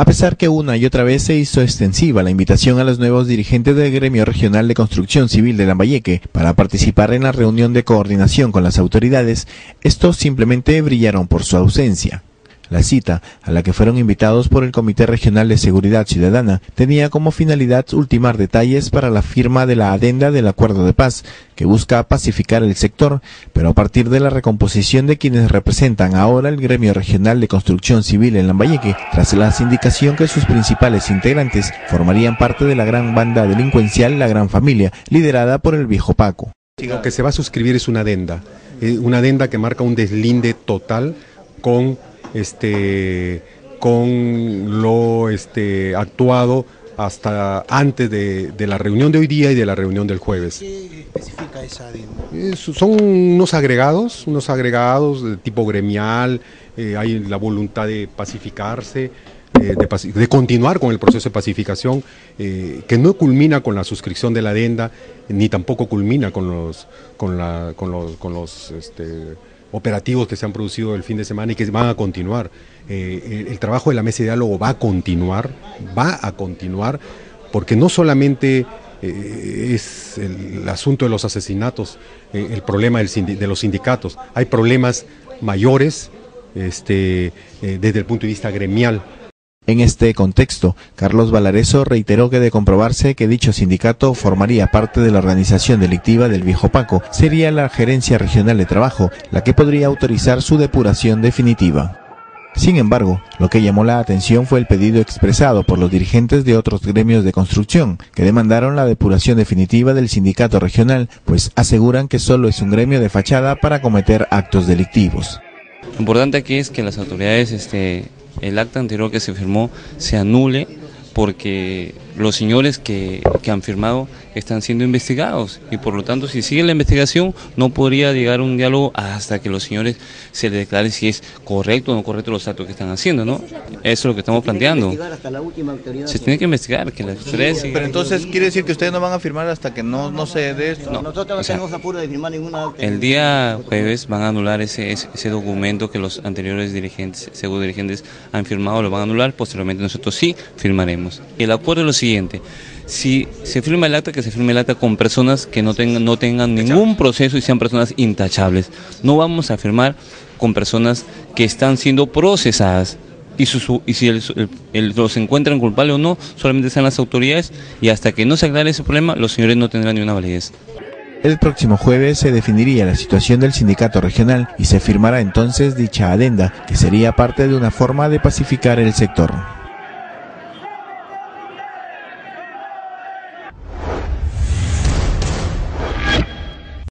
A pesar que una y otra vez se hizo extensiva la invitación a los nuevos dirigentes del gremio regional de construcción civil de Lambayeque para participar en la reunión de coordinación con las autoridades, estos simplemente brillaron por su ausencia. La cita, a la que fueron invitados por el Comité Regional de Seguridad Ciudadana, tenía como finalidad ultimar detalles para la firma de la adenda del Acuerdo de Paz, que busca pacificar el sector, pero a partir de la recomposición de quienes representan ahora el Gremio Regional de Construcción Civil en Lambayeque, tras la sindicación que sus principales integrantes formarían parte de la gran banda delincuencial La Gran Familia, liderada por el viejo Paco. Lo que se va a suscribir es una adenda, eh, una adenda que marca un deslinde total con este, con lo este, actuado hasta antes de, la reunión de hoy día y de la reunión del jueves. ¿Qué especifica esa adenda? son unos agregados, unos agregados de tipo gremial, eh, hay la voluntad de pacificarse, eh, de, continuar con el proceso de pacificación, eh, que no culmina con la suscripción de la adenda, ni tampoco culmina con los, con la, con los, con los este, operativos que se han producido el fin de semana y que van a continuar. Eh, el, trabajo de la mesa de diálogo va a continuar, va a continuar, porque no solamente eh, es el, asunto de los asesinatos, eh, el problema de los sindicatos, hay problemas mayores este, desde el punto de vista gremial. En este contexto, Carlos Valareso reiteró que de comprobarse que dicho sindicato formaría parte de la organización delictiva del viejo Paco, sería la Gerencia Regional de Trabajo la que podría autorizar su depuración definitiva. Sin embargo, lo que llamó la atención fue el pedido expresado por los dirigentes de otros gremios de construcción, que demandaron la depuración definitiva del sindicato regional, pues aseguran que solo es un gremio de fachada para cometer actos delictivos. Lo importante aquí es que las autoridades este, el acta anterior que se firmó se anule porque los señores que, han firmado están siendo investigados y por lo tanto si sigue la investigación no podría llegar a un diálogo hasta que los señores se les declare si es correcto o no correcto los actos que están haciendo, ¿no? Eso es lo que estamos planteando. Se tiene que investigar, que Pero entonces quiere decir que ustedes no van a firmar hasta que no, no se dé esto. No, nosotros no tenemos apuro de firmar ninguna El día jueves van a anular ese, ese, documento que los anteriores dirigentes, según dirigentes han firmado, lo van a anular, posteriormente nosotros sí firmaremos. El acuerdo es lo siguiente, si se firma el acta, que se firme el acta con personas que no tengan, no tengan ningún proceso y sean personas intachables. No vamos a firmar con personas que están siendo procesadas y, y si los encuentran culpables o no, solamente están las autoridades y hasta que no se aclare ese problema, los señores no tendrán ni una validez. El próximo jueves se definiría la situación del sindicato regional y se firmará entonces dicha adenda, que sería parte de una forma de pacificar el sector.